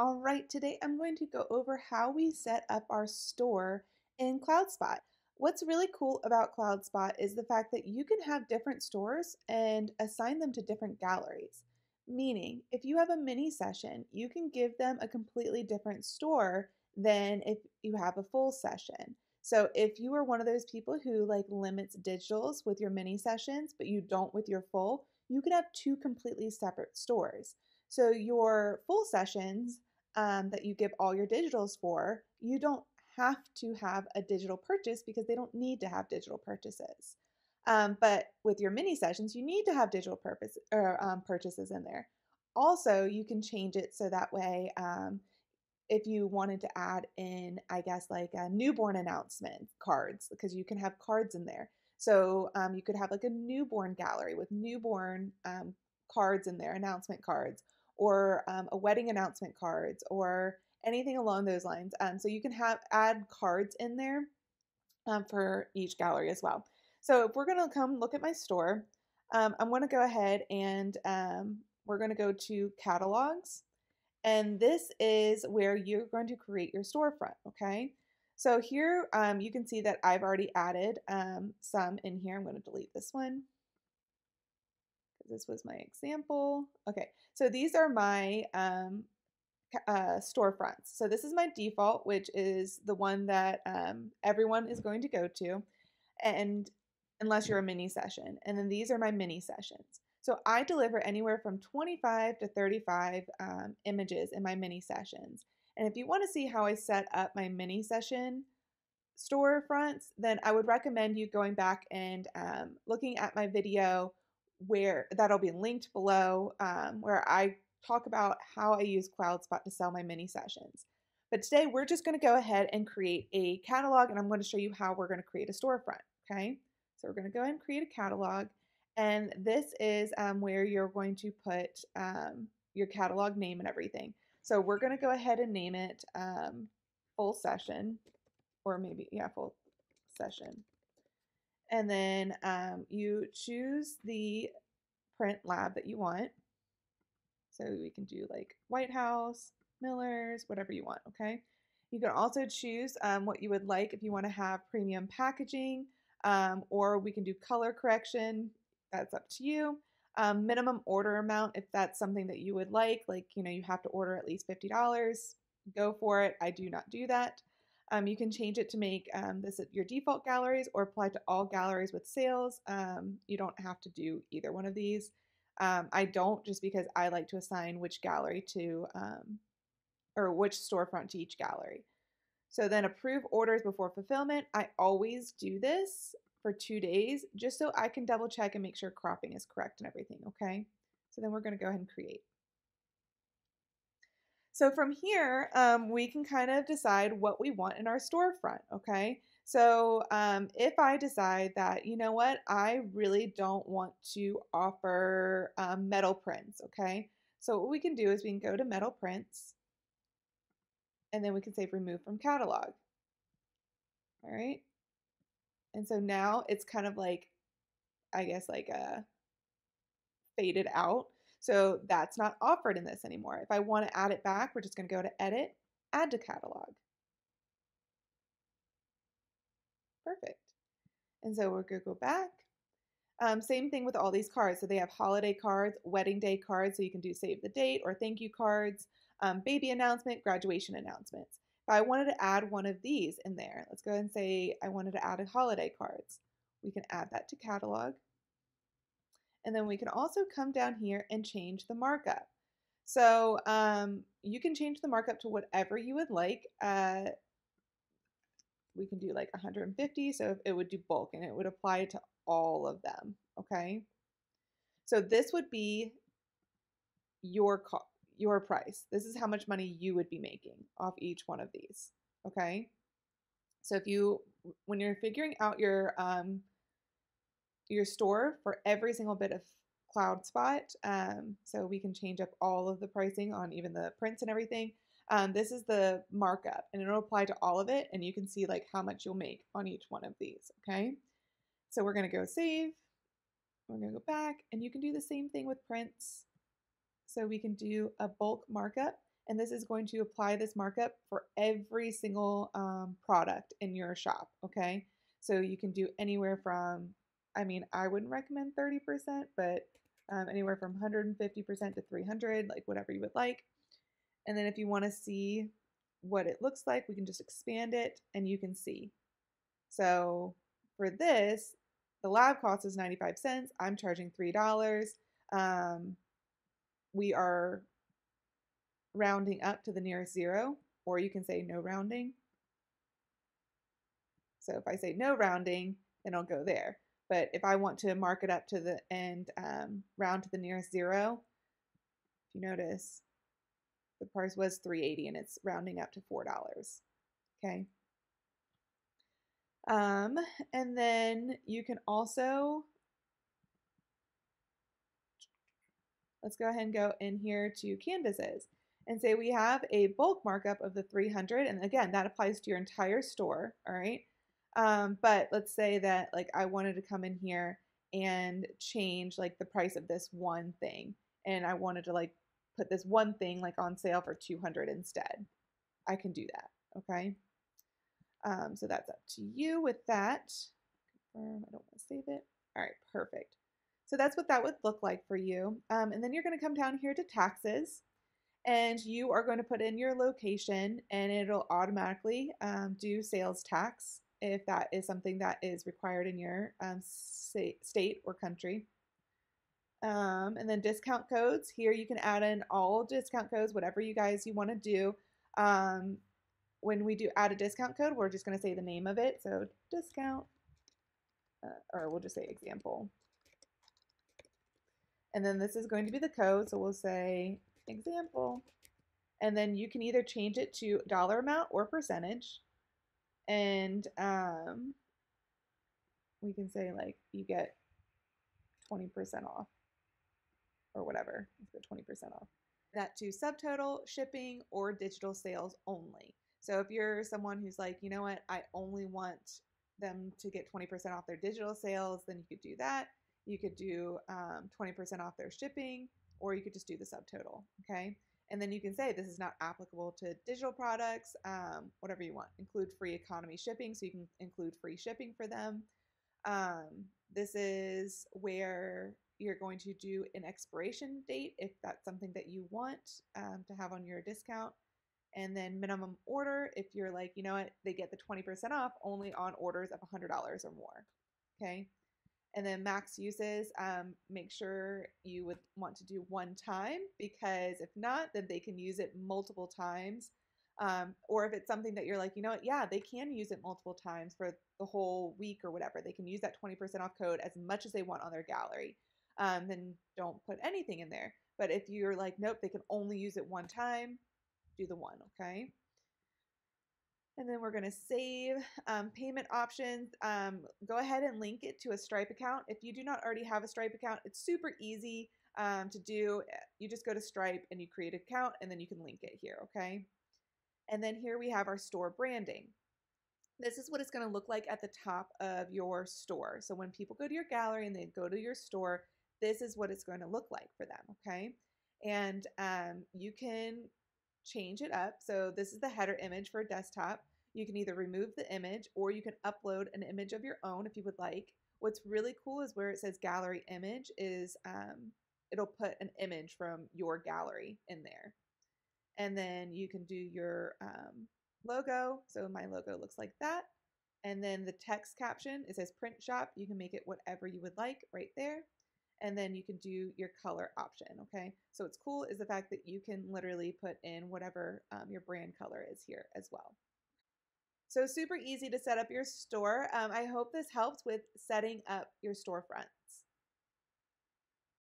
All right, today I'm going to go over how we set up our store in CloudSpot. What's really cool about CloudSpot is the fact that you can have different stores and assign them to different galleries. Meaning, if you have a mini session, you can give them a completely different store than if you have a full session. So if you are one of those people who like limits digitals with your mini sessions, but you don't with your full, you can have two completely separate stores. So your full sessions um, that you give all your digitals for, you don't have to have a digital purchase because they don't need to have digital purchases. Um, but with your mini sessions, you need to have digital purpose or um, purchases in there. Also, you can change it so that way, um, if you wanted to add in, I guess, like a newborn announcement cards, because you can have cards in there. So um, you could have like a newborn gallery with newborn um, cards in there, announcement cards, or um, a wedding announcement cards or anything along those lines. Um, so you can have add cards in there um, for each gallery as well. So if we're going to come look at my store, um, I'm going to go ahead and um, we're going to go to catalogs. And this is where you're going to create your storefront, okay? So here um, you can see that I've already added some in here. I'm going to delete this one this was my example. Okay, so these are my um, uh, storefronts. So this is my default, which is the one that um, everyone is going to go to, and unless you're a mini session. And then these are my mini sessions. So I deliver anywhere from 25 to 35 um, images in my mini sessions. And if you want to see how I set up my mini session storefronts, then I would recommend you going back and um, looking at my video where that'll be linked below um, where I talk about how I use CloudSpot to sell my mini sessions. But today we're just going to go ahead and create a catalog and I'm going to show you how we're going to create a storefront. Okay, so we're going to go ahead and create a catalog and this is um, where you're going to put um, your catalog name and everything. So we're going to go ahead and name it um, full session or maybe, yeah, full session and then um, you choose the print lab that you want. So we can do like White House, Miller's, whatever you want, okay? You can also choose um, what you would like if you want to have premium packaging, um, or we can do color correction. That's up to you. Um, minimum order amount, if that's something that you would like, like, you know, you have to order at least $50, go for it. I do not do that. Um, you can change it to make um, this your default galleries or apply to all galleries with sales. Um, you don't have to do either one of these. Um, I don't just because I like to assign which gallery to um, or which storefront to each gallery. So then approve orders before fulfillment. I always do this for two days just so I can double check and make sure cropping is correct and everything, okay? So then we're going to go ahead and create. So from here, um, we can kind of decide what we want in our storefront, okay? So um, if I decide that, you know what, I really don't want to offer um, metal prints, okay? So what we can do is we can go to metal prints and then we can say remove from catalog. All right. And so now it's kind of like, I guess like a uh, faded out. So that's not offered in this anymore. If I want to add it back, we're just going to go to Edit, Add to Catalog. Perfect. And so we're going to go back. Um, same thing with all these cards. So they have holiday cards, wedding day cards, so you can do save the date or thank you cards, um, baby announcement, graduation announcements. If I wanted to add one of these in there, let's go and say I wanted to add a holiday cards. We can add that to catalog. And then we can also come down here and change the markup. So um, you can change the markup to whatever you would like. Uh, we can do like 150, so it would do bulk and it would apply to all of them, okay? So this would be your your price. This is how much money you would be making off each one of these, okay? So if you, when you're figuring out your um, your store for every single bit of CloudSpot. Um, so we can change up all of the pricing on even the prints and everything. Um, this is the markup and it'll apply to all of it and you can see like how much you'll make on each one of these, okay? So we're gonna go save, we're gonna go back and you can do the same thing with prints. So we can do a bulk markup and this is going to apply this markup for every single um, product in your shop, okay? So you can do anywhere from, I mean, I wouldn't recommend 30%, but um, anywhere from 150% to 300, like whatever you would like. And then if you want to see what it looks like, we can just expand it and you can see. So for this, the lab cost is 95 cents. I'm charging $3. Um, we are rounding up to the nearest zero, or you can say no rounding. So if I say no rounding, then I'll go there. But if I want to mark it up to the end, um, round to the nearest zero, if you notice, the price was 380 and it's rounding up to $4. Okay. Um, and then you can also, let's go ahead and go in here to canvases and say we have a bulk markup of the 300 and again that applies to your entire store all right um, but let's say that like I wanted to come in here and change like the price of this one thing and I wanted to like put this one thing like on sale for 200 instead. I can do that okay? Um, so that's up to you with that. Confirm I don't want to save it. All right perfect. So that's what that would look like for you. Um, and then you're going to come down here to taxes and you are going to put in your location and it'll automatically um, do sales tax if that is something that is required in your um, state or country. Um, and then discount codes. Here you can add in all discount codes, whatever you guys you want to do. Um, when we do add a discount code, we're just going to say the name of it. So discount, uh, or we'll just say example. And then this is going to be the code. So we'll say example. And then you can either change it to dollar amount or percentage. And um, we can say like you get 20% off or whatever. Let's go 20% off. That to subtotal, shipping, or digital sales only. So if you're someone who's like, you know what, I only want them to get 20% off their digital sales, then you could do that. You could do um, 20% off their shipping, or you could just do the subtotal, okay? And then you can say this is not applicable to digital products, um, whatever you want. Include free economy shipping, so you can include free shipping for them. Um, this is where you're going to do an expiration date if that's something that you want um, to have on your discount. And then minimum order if you're like, you know what, they get the 20% off only on orders of $100 or more. Okay. And then max uses, um, make sure you would want to do one time because if not, then they can use it multiple times. Um, or if it's something that you're like, you know what, yeah, they can use it multiple times for the whole week or whatever. They can use that 20% off code as much as they want on their gallery. Um, then don't put anything in there. But if you're like, nope, they can only use it one time, do the one, okay? And then we're going to save um, payment options. Um, go ahead and link it to a Stripe account. If you do not already have a Stripe account, it's super easy um, to do. You just go to Stripe and you create an account and then you can link it here, okay? And then here we have our store branding. This is what it's going to look like at the top of your store. So when people go to your gallery and they go to your store, this is what it's going to look like for them, okay? And um, you can change it up. So this is the header image for desktop. You can either remove the image or you can upload an image of your own if you would like. What's really cool is where it says gallery image is um, it'll put an image from your gallery in there. And then you can do your um, logo. So my logo looks like that. And then the text caption, it says print shop. You can make it whatever you would like right there and then you can do your color option, okay? So what's cool is the fact that you can literally put in whatever um, your brand color is here as well. So super easy to set up your store. Um, I hope this helps with setting up your storefront.